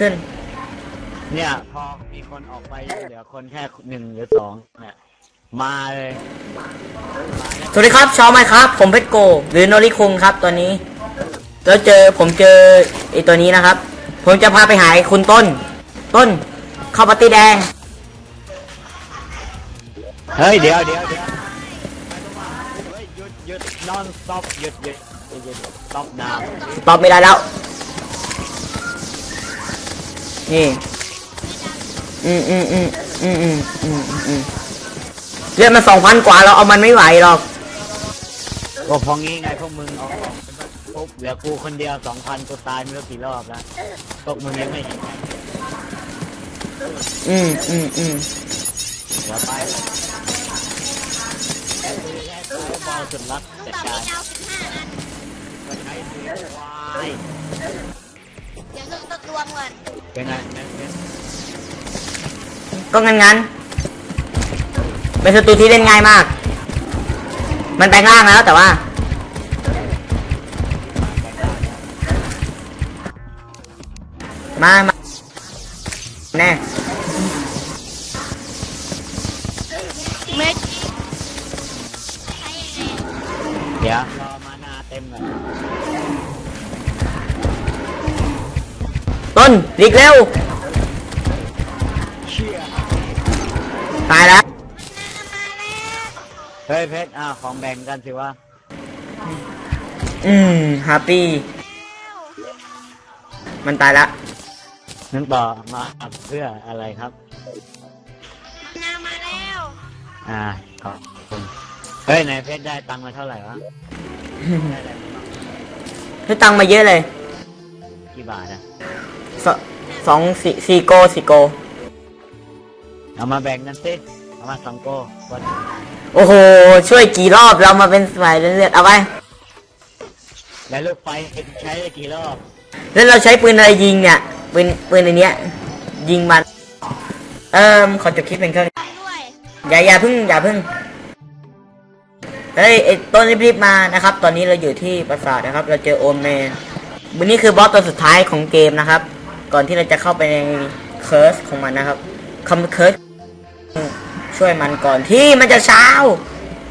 ขึ้น เนี่ยพอมีคนออกไปเหลือคนแค่หนึ่งหรือสองเนี่ยมาเลยสวัสดีครับชาวไมครับ ผมเพชรโก หรือโนริคุงครับตัวนี้ แล้วเจอผมเจอไอตัวนี้นะครับ ผมจะพาไปหาไอ้คุณต้น ต้นเข้าปาร์ตี้แดง เฮ้ยเดี๋ยวเดี๋ยวเดี๋ยวเฮ้ยหยุดหยุด non stop หยุดหยุดหยุดหยุด stop now ตอบไม่ได้แล้ว นี่ อืมอืมอืมอืมอืมอืมอืมเลือดมันสองพันกว่าเราเอามันไม่ไหวหรอก ก็พองี้ไงพวกมึงออกออกเป็นปุ๊บเหลือกูคนเดียวสองพันกูตายไม่รู้กี่รอบแล้วพวกมึงยังไม่เห็นไงอืมอืมอืมเดี๋ยวไปแค่ซื้อแค่ซื้อบอลสุดรักจัดต่อการไปดาวสิบห้าอันก็ใช้ซื้อวาย เดี๋ยวต้องรวมก่อนเป็นไงเป็นก็งั้นงั้นเป็นศัตรูที่เล่นง่ายมาก มันแปลงร่างแล้วแต่ว่า มามา ต้นหลีกเร็วเชี่ยตายแล้วเฮ้ยเพชรอ่าของแบ่งกันสิวะอืมฮ a ปปี้มันตายละนึกต่อมาอัดเพื่ออะไรครับ นามาแล้ว อ่าขอบคุณเฮ้ยไหนเพชรได้ตังค์มาเท่าไหร่วะ ได้อะไรมาบ้างให้ตังค์มาเยอะเลย กี่บาทอะสสองสี่สี่โกสี่โก เอามาแบ่งกันสิเอามาสองโก้วันโอ้โห ช่วยกี่รอบเรามาเป็นสายเลือดๆเอาไป แล้วลูกไฟใช้ได้กี่รอบแล้วเราใช้ปืนอะไรยิงเนี่ย ปืนปืนอันเนี้ย ยิงมัน เอ่มขอจบคลิปเป็นเครื่องไปด้วยอย่าอย่าเพึ่งอย่าเพึ่งเฮ้ยไอ้ต้นรีบๆมานะครับ ตอนนี้เราอยู่ที่ปราสาทนะครับ เราเจอโอมแมน วันนี้คือบอสตัวสุดท้ายของเกมนะครับ ก่อนที่เราจะเข้าไปในเคิร์สของมันนะครับคำเคิร์สช่วยมันก่อนที่มันจะเช้า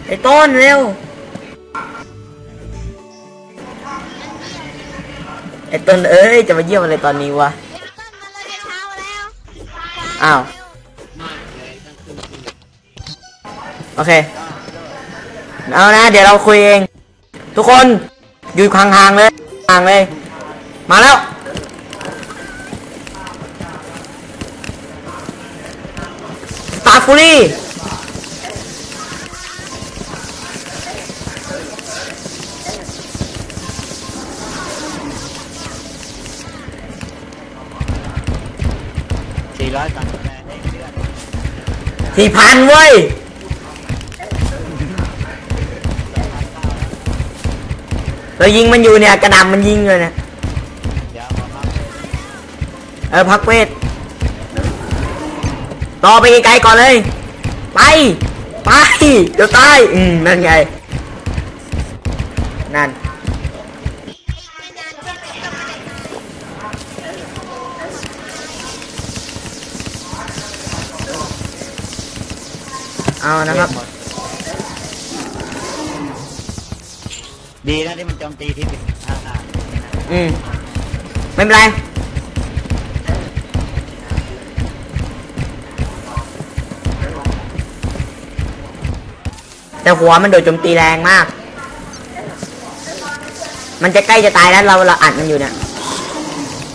ไอ้ต้นเร็วไอ้ต้นเอ้ยจะมาเยี่ยมอะไรตอนนี้วะอ้าวโอเคเอานะ เดี๋ยวเราคุยเอง ทุกคนอยู่ห่างๆเลยห่างเลย มาแล้ว ตาฟูรี่สี่ร้อยสามสิบแปดได้เดือนสี่พันเว้ยเรายิงมันอยู่เนี่ย กระหนำมันยิงเลยเนี่ย ออพักเวทต่อไปไกลๆก่อนเลย ไป ไป เดี๋ยวตาย อืม นั่นไง นั่นไม่นานที่เป็นต้นมาเอานะครับ ดีนะที่มันโจมตีที่สิบห้าอ่าอืม ไม่เป็นไร แต่หัวมันโดนโจมตีแรงมาก มันจะใกล้จะตายแล้วเราเราอัดมันอยู่เนี่ย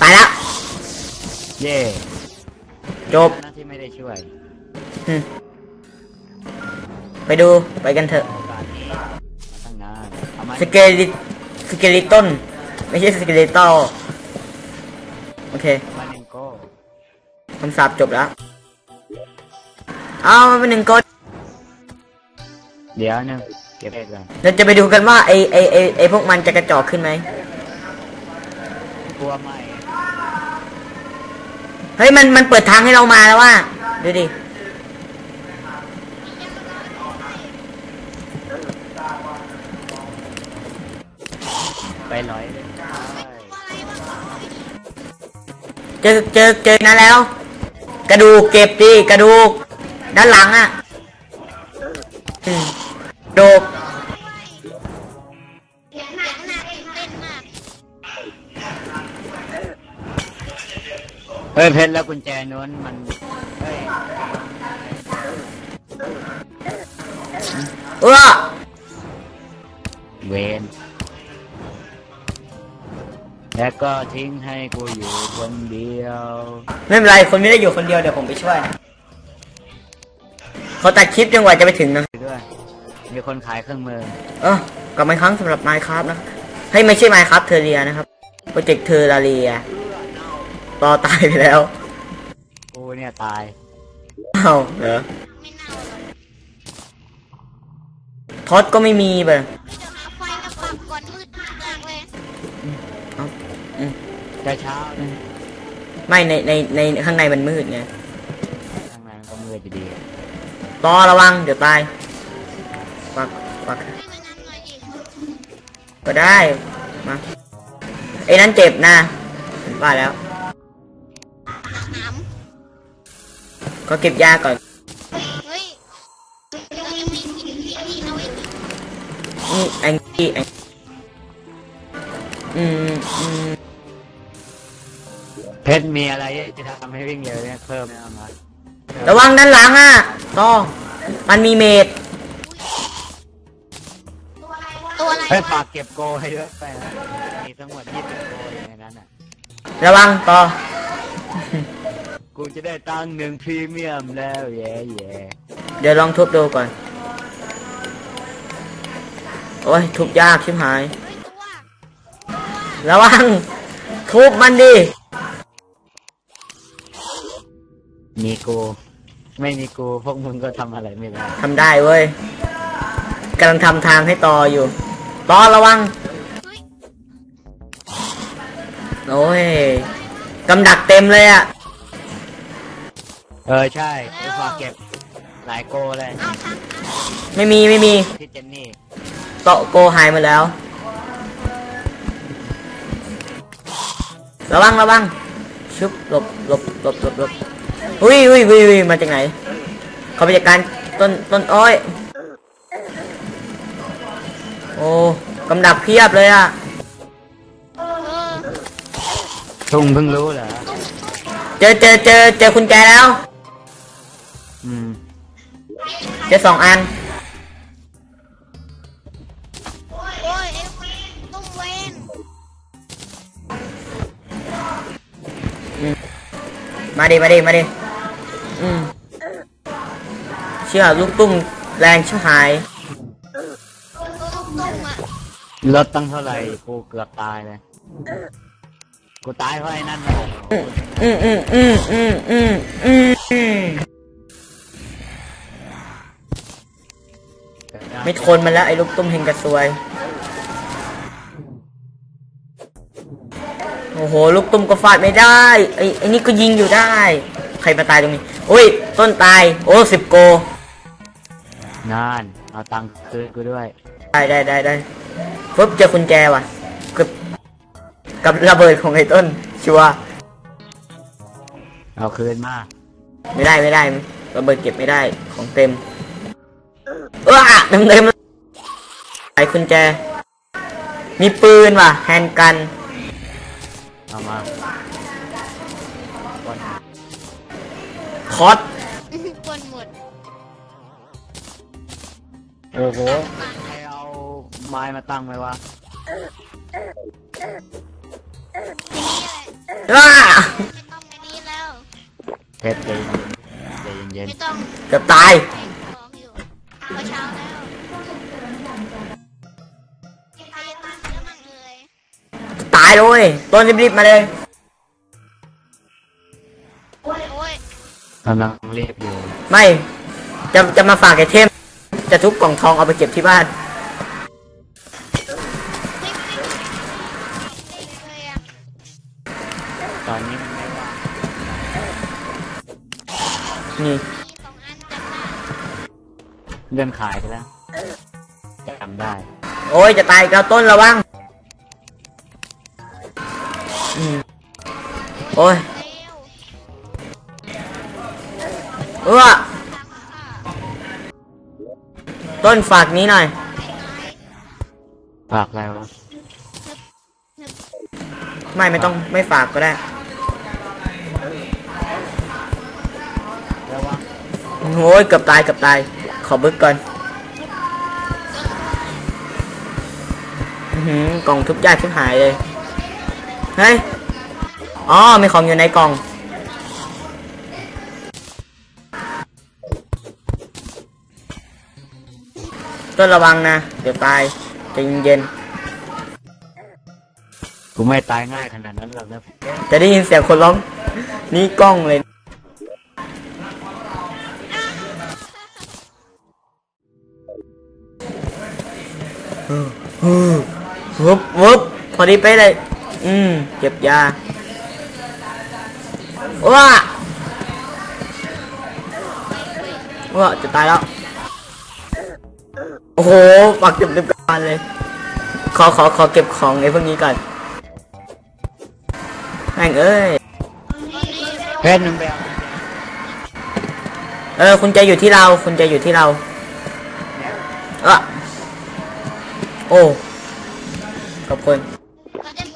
ตายแล้ว เย่จบนะที่ไม่ได้ช่วยอืมไปดูไปกันเถอะโอกาสนี้มาตั้งนานเอาไหมสเกลิสเกลิตันไม่ใช่สเกลิตอลโอเคมาหนึ่งโก้คำสาปจบแล้ว เอามาเป็นหนึ่งกด เดี๋ยวหนึงเก็บเอกก่อนเราจะไปดูกันว่าไอไอไอไอพวกมันจะกระจอกขึ้นไหมกลัวไหมเฮ้ยมันมันเปิดทางให้เรามาแล้วว่าดูดิไปร้อยเลยอะไรบ้างเจอเจอเจอนั้นแล้ว กระดูกเก็บดิกระดูก ด้านหลังอะอืม กระดูกเสียงหนักตื่นเต้นมากเฮ้ยเพชรแล้วกุญแจนู้นมันเฮ้ยเออเวนแล้วก็ทิ้งให้กูอยู่คนเดียว ไม่เป็นไรคนไม่ได้อยู่คนเดียวเดี๋ยวผมไปช่วยเขาตัดคลิปจนกว่าจะไปถึงนะไปด้วย มีคนขายเครื่องมือ เออกลับมาอีกครั้งสำหรับ Minecraft นะให้ยไม่ใช่ Minecraft เทอเรียนะครับโปรเจกต์เทอราเรียต่อตายไปแล้วกูเนี่ยตาย อ้าวเหรอไม่เน่าหรอกทอดก็ไม่มีไปเดี๋ยวหาไฟมาปักก่อนมืดมากเลยแต่เช้าเนี่ยไม่ในในในข้างในมันมืดไงข้างในมันก็มืดอยู่ดี ต่อระวัง เดี๋ยวตาย ปักปักให้มันนำหน่อยดิก็ได้ มาไอ้นั้นเจ็บนะผมว่าแล้วหามก็เก็บยาก่อนเฮ้ยเรายังมีหินที่นี่นะเว้ยนี่แองกี้แองอืมอืมเพชรมีอะไรจะทำให้วิ่งเร็วเนี่ยเพิ่มเอามาระวังด้านหลังอะต่อมันมีเมด ตัวอะไรเฮ้ยวะฝากเก็บโกให้ด้วยไปนะมีทั้งหมด20โกอยู่ในนั้นอะระวังต่อ กูจะได้ตังค์หนึ่งพรีเมียมแล้วแย่แย่เดี๋ยวลองทุบดูก่อน โอ้ย ทุบยากชิบหาย เฮ้ยตัวระวัง ทุบมันดิ มีกูไม่มีกูพวกมึงก็ทำอะไรไม่ได้ ทำได้เว้ยกำลังทำทางให้ต่ออยู่ ต่อระวังเฮ้ยโอ้ยกำดักเต็มเลยอะ เออใช่กูฝากเก็บหลายโกเลยเอาทางไม่มีไม่มีที่เจนนี่โตะโกหายหมาแล้ว ระวังระวังชุบหลบหลบหลบหลบหลบอุ้ยอุ้ยอุ้ยอุ้ยมาจากไหน เขาไปจัดการต้นต้นอ้อยโอ้ กำดักเพียบเลยอะเออทุ่งเพิ่งรู้เหรอเจอเจอเจอเจอคุณแจแล้ว อืม เจอสองอัน โอ้ยไอ้ตุ้มเวนมาดิมาดิมาดิอืมเชื่อลูกตุ้มแรงชิบหายตุ้มตุ้มอะ รถตั้งเท่าไหร่กูเกือบตายเลย กูตายเพราะไอ้นั่นแหละอืมอืมอืมอืมอืมอืมอืมไม่ทนมันแล้วไอ้ลูกตุ้มเฮงกระซวย โอ้โห ลูกตุ้มก็ฟาดไม่ได้ ไอ้ไอ้นี่ก็ยิงอยู่ได้ ใครมาตายตรงนี้ อุ้ย ต้นตาย โอ้สิบโก นาน เอาตังค์คืนกูด้วย ได้ได้ได้ได้ ปุ๊บเจอคุณแจว่ะกับกับระเบิดของไอ้ต้น ชัวร์เอาคืนมาไม่ได้ไม่ได้ระเบิดเก็บไม่ได้ของเต็มเออเต็มเต็มไอ้คุณแจ มีปืนว่ะแฮนด์กันเอามาคอสกวนหมดโอ้โหใครเอา ไม้มาตั้งไว้วะทีนี้แหละอ้าไม่ต้องในนี้แล้วเพชรใจเย็นใจเย็นไม่ต้องเกือบตายแข่งของอยู่เมื่อเช้าแล้วใครจะตามเยอะมั่งเอ่ยตายเลยต้นรีบๆมาเลยโอ้ยๆกำลังเรียบอยู่ไม่จะจะมาฝากไอเทมจะทุบกล่องทองเอาไปเก็บที่บ้าน ตอนนี้มันไม่ว่างนี่เริ่มขายไปแล้วจำได้ โอ้ยจะตายกับต้นระวังโอ้ยเออต้นฝากนี้หน่อย ฝากอะไรวะ ไม่ไม่ต้องไม่ฝากก็ได้ โอ้ยเกือบตายเกือบตาย ขอบึกก่อนอื้อหือกล่องทุบยากชิบหายเลย เฮ้ย อ๋อ มีของอยู่ในกล่องต้นระวังนะ เดี๋ยวตายใจเย็นกูไม่ตายง่ายขนาดนั้นหรอกนะๆจะได้ยินเสียงคนร้อง นี่กล้องเลย วุบวุบพอดีไปเลย อืม เก็บยาว้าว้าจะตายแล้ว โอ้โหปักเต็มเต็มกระบาลเลย ขอขอขอเก็บของไอ้พวกนี้ก่อนแม่งเอ้ยเพชรมึงไปเอาเออ คุณจะอยู่ที่เรา คุณจะอยู่ที่เราเออ อ้ขอบคุณ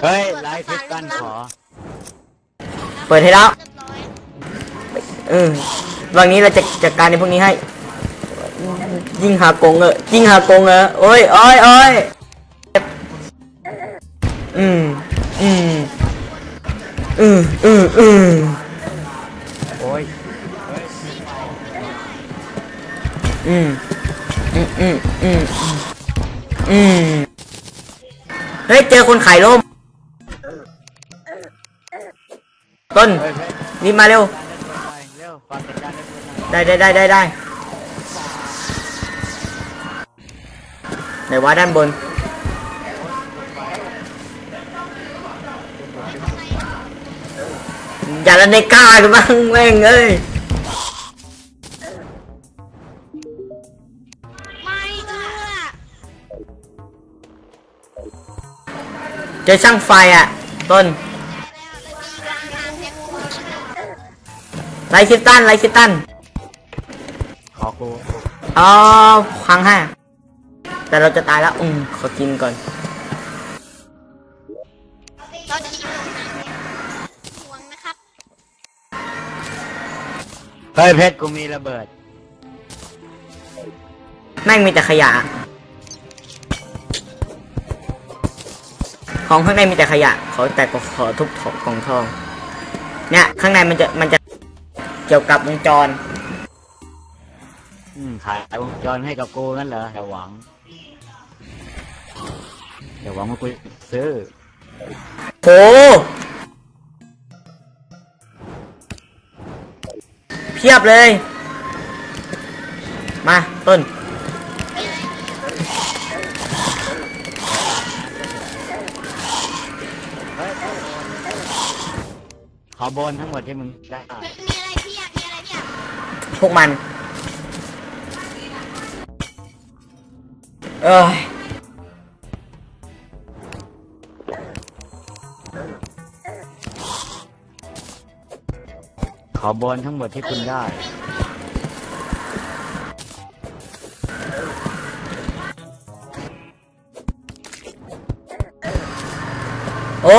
เฮ้ยไลฟ์เพชรกันขอ เปิดให้แล้วเรียบร้อยเออวันนี้เราจะจัดการในพวกนี้ให้ ยิงหากงเออยิงหากงเออโอ้ยโอ้ยโอ้ยอืมอืมอืมอืมอืมโอ้ยอืมอืมอืมอืม อืม เฮ้ย เจอคนขายร่ม ต้นเฮ้ยเพชรรีบมาเร็วเร็วฝากจัดการเรื่องนี้ได้ได้ได้ได้ได้ไหนว่าด้านบน อย่าละในกล้ากันบ้างแม่งเอ้ย เจอช่างไฟอะ ต้นไรคิดตันไรคิดตันขอกูอ๋อครั้งห้าแต่เราจะตายแล้วอืมขอกินก่อนเราจะยิงห่วงนะครับเฮ้ยเพชรกูมีระเบิด แม่งมีแต่ขยะ ของข้างในมีแต่ขยะขอแต่ก็ขอทุบกล่องทอง เนี่ย ข้างในมันจะมันจะเกี่ยวกับวงจร อืมขายวงจรให้กับกูงั้นเหรออย่าหวังอย่าหวังว่ากูซื้อโหเพียบเลย มาต้น ขอบนทั้งหมดที่มึงได้มีอะไรพี่อยากมีอะไรพี่อยากพวกมัน เอ้ยขอบนทั้งหมดที่คุณได้ โอ้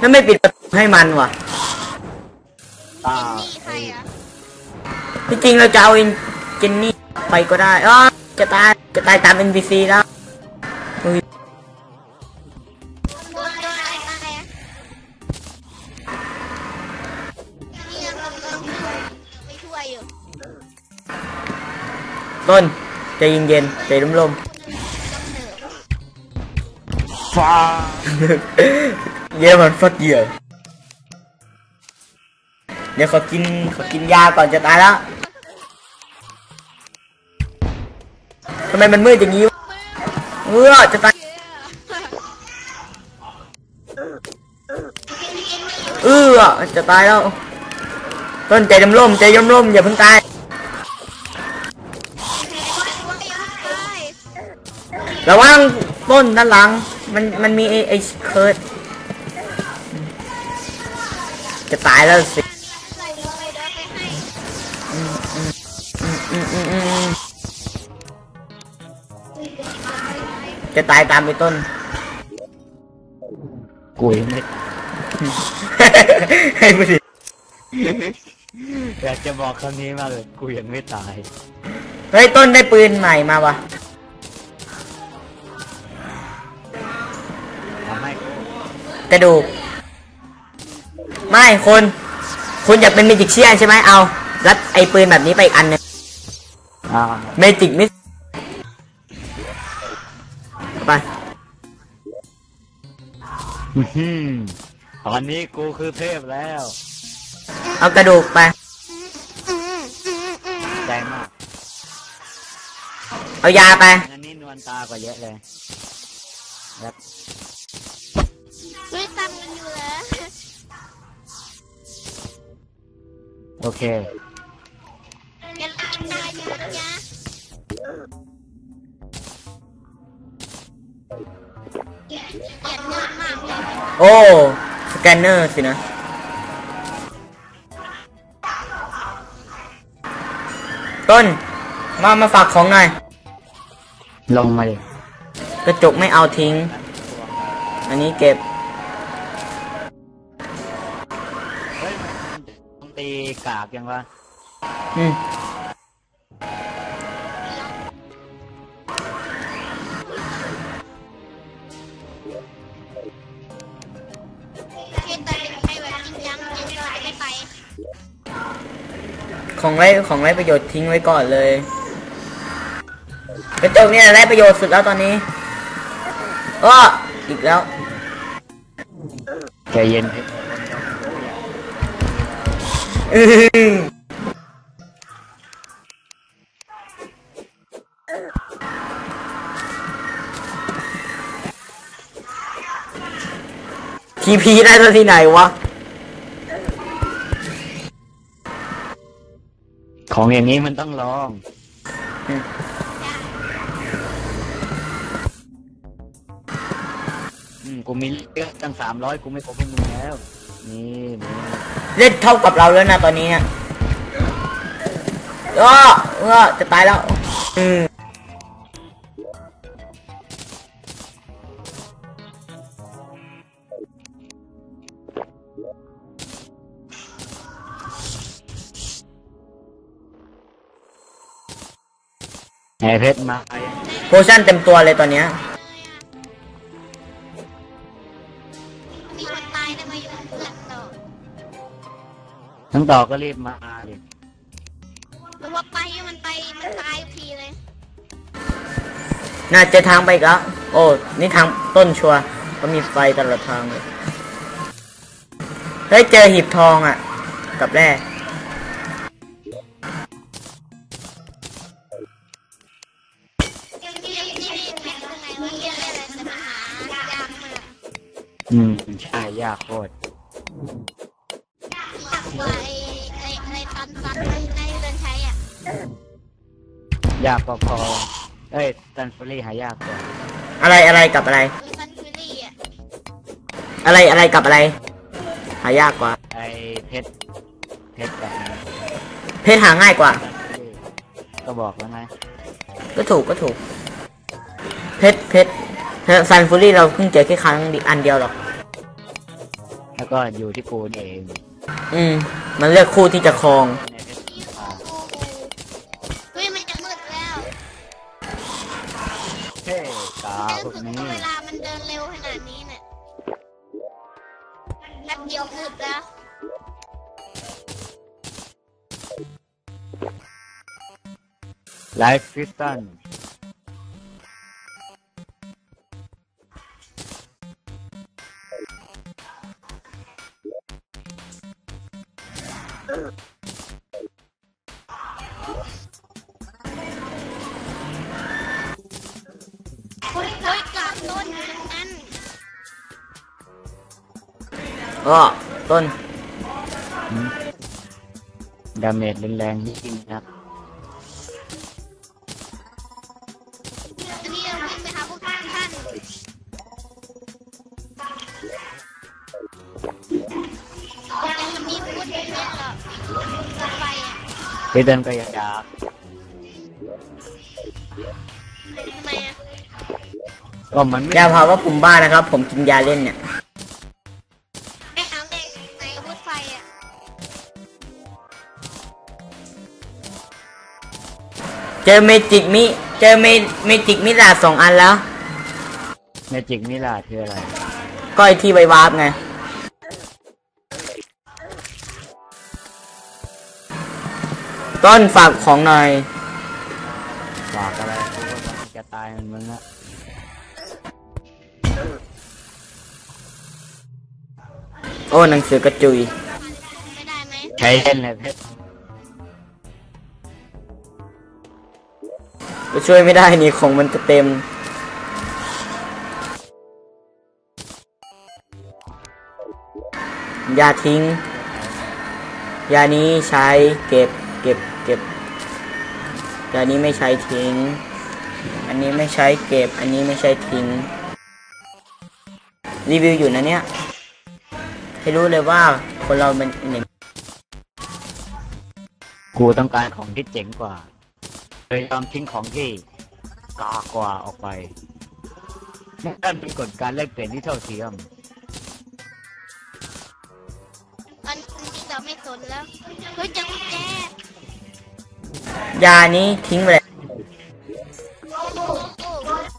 นั่นไม่ปิดประตูให้มันว่ะ ตานี่ใครอะที่จริงเราจะเอาเอนเจนนี่ไปก็ได้อ้อจะตายจะตายตาม NPC แล้วอุ๊ยโดนโดนอะไรอะไรอะนี่ยังเราเราไม่ช่วยอยู่ต้นใจเย็นๆใจร่มฟ้าๆ เย้มันฟักเหยื่อเดี๋ยวขอกินขอกินยาก่อนจะตายแล้วทำไมมันมืดอย่างนี้วะเออจะตายเออจะตายแล้วต้นใจร่มใจร่มอย่าเพิ่งตายระวังต้นด้านหลังมันมันมีไอ้ไอ้เคิร์ด จะตายแล้วสิจะตายตามไปต้นกุยไม่ให้ไม่ดีอยากจะบอกคำนี้มาเลยกูยังไม่ตาย เฮ้ย ต้นได้ปืนใหม่มาวะกระดูก ไม่คนคุณอยากเป็นเมจิกเชียนใช่ไหมเอารัดไอ้ปืนแบบนี้ไปอีกอันหนึงอ่าเมจิกมิสไป อื้อหือตอนนี้กูคือเทพแล้ว เอากระดูกไปอืมอืมอืมใจมาก เอายาไปอันนี้นวลตากว่าเยอะเลย แล้ว โอเคแกกินได้อยู่นะจ๊ะเกลียดเงินมากเลยโอ้ สแกนเนอร์สินะ ต้น มามาฝากของหน่อย ลงมาดิกระจกไม่เอาทิ้ง อันนี้เก็บ ตีกากยังวะอืมที่ตอนเด็กไปแบบจริงจังจริงก็ไม่ไปของไร้ของไร้ประโยชน์ทิ้งไว้ก่อนเลยกระจกเนี่ยไร้ประโยชน์สุดแล้วตอนนี้อ้ออีกแล้วใจเย็น อื้ออทีพีได้ซะที่ไหนวะ ของอย่างนี้มันต้องลอง อืมกูมีเลือดตั้งสามร้อยกูไม่ครบพวกมึงแล้ว นี่นี่เล่นเท่ากับเราแล้วนะตอนนี้เนี่ยอ้อเออจะตายแล้ว อืมไอเพชรมาไอ้โพชั่นเต็มตัวเลยตอนเนี้ย ทั้งต่อก็รีบมาดิเพราะว่าไปมันไปมันตายทุกทีเลยน่าจะทางไปอีกแล้วโอ้ นี่ทางต้นชัวร์ก็มีไฟตลอดทางเลย เฮ้ย เจอหีบทองอะ กับแร่ที่ที่ที่แข่งตรงไหนว่าเรียกอะไรแต่ปัญหายากมากอืม ใช่ ยากโคตรยา กกว่าไอ้ไอ้ไอ้ตันตันในในเรือนใช้อะยากพอๆเอ้ยตันฟรีหายากกว่าอะไรอะไรกับอะไรเรือนซันฟิลี่อะอะไรอะไรกับอะไร หายากกว่า ไอเพชรเพชรแบบนี้เพชรหาง่ายกว่า ก็บอกแล้วไงก็ถูกก็ถูก เพชรเพชรซันฟูรี่เราเพิ่งเจอแค่ครั้งเดียวอันเดียวหรอก แล้วก็อยู่ที่กูนี่เอง อืม มันเลือกคู่ที่จะครองในเพชรอ่าโอ้โหเฮ้ยมันจะมืดแล้วเท่กาเดินพวกถึงนี้เวลามันเดินเร็วขนาดนี้เนี่ยแป๊บเดียวมืดแล้ว ไลฟ์ฟิสตัน โอ้ยเฮ้ยกลางต้นอยู่ตรงนั้นก็ต้นดาเมจรุนแรงยิ่งนักอั พี่เดินก็อยากทำไมอะก็มันไม่อย่าพาว่าผมบ้านะครับ ผมกินยาเล่นเนี่ย ไอ้เอาเด็กไหนอาวุธไฟอะเจอเมจิกมิ เจอเมเมจิกมิลาสองอันแล้ว เมจิกมิลาดคืออะไร ก็ไอที่ไววาร์ปไง ต้นฝากของหน่อยฝากอะไรกูว่ามันจะตายมันมึงละโอ้หนังสือกระจุย ไม่ได้ไหมใช้เล่นเลยเพชรก็ช่วยไม่ได้นี่ของมันจะเต็ม อย่าทิ้ง ยานี้ใช้เก็บ เก็บเก็บยานี้ไม่ใช้ทิ้ง อันนี้ไม่ใช้เก็บ อันนี้ไม่ใช้ทิ้ง รีวิวอยู่นะเนี่ยให้รู้เลยว่าคนเรามันอย่างกูต้องการของที่เจ๋งกว่าเลยยอมทิ้งของที่กากว่าออกไปนั่นเป็นกฎการแลกเปลี่ยนที่เท่าเทียมตอนนี้เราไม่สนแล้วเฮ้ยจังแจ ยานี้ทิ้งไปเลยโอ้โห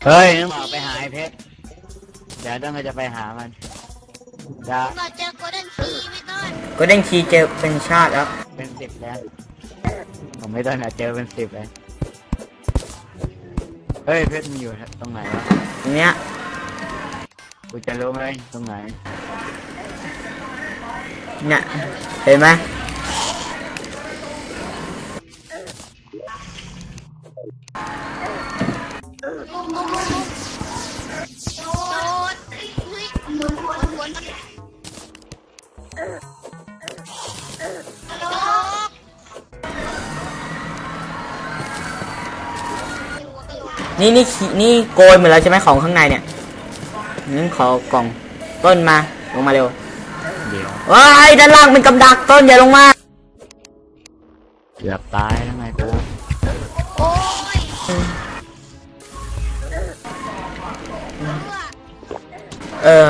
เฮ้ยนึกออกไปหาไอ้เพชร เดี๋ยวต้องจะไปหามันจะเราเจอโกลเด้นคีไม่ต้นก็เด้งคีย์เจอเป็นชาติแล้ว เป็นสิบแล้ว ผมไม่ต้องนะเจอเป็นสิบเลยเฮ้ยเพชรมันอยู่ตรงไหนวะตรงเนี้ยกูจะรู้ไหมตรงไหน เนี่ยเห็นไหม นนี่นี่ขีนี่โกยหมดแล้วใช่ไหมของข้างในเนี่ยงั้นขอกล่องต้นมาลงมาเร็วเดี๋ยวว้ายด้านล่างเป็นกำดักต้นอย่าลงมาเกือบตายแล้วไงกูโอ้ยเออ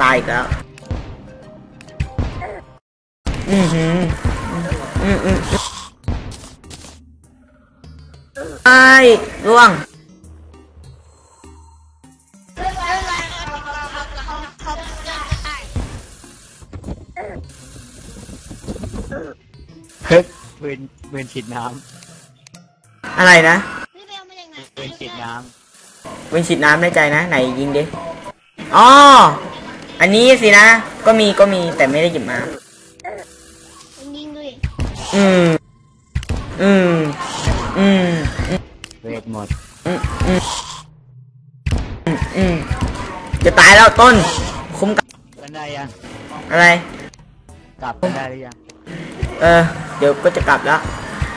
ตายอีกแล้วอือหืออืมอืมอืมไอ้ร่วง ปืนปืนฉีดน้อะไรนะำปืนฉีดน้เป็นฉีดน้ำในใจนะ ไหนยิงดิอ๋ออันนี้สินะ ก็มีก็มีแต่ไม่ได้หยิบมายิงด้วยอืม อืม อืมำเวทหมดอืมอืมอืมอืม จะตายแล้วต้น คุ้มกับกันได้ยังอะไร กลับกันได้หรือยัง เออ เดี๋ยวก็จะกลับแล้ว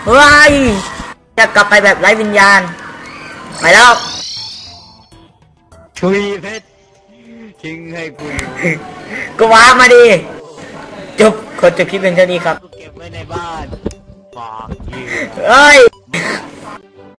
เฮ้ยจะกลับไปแบบไร้วิญญาณ ไปแล้วชุยเพชรทิ้งให้กูอยู่ก็ว้าร์ปมาดิจบคนจะคลิปเป็นเท่านี้ครับกูเก็บไว้ในบ้านฝากยืมเอ้ย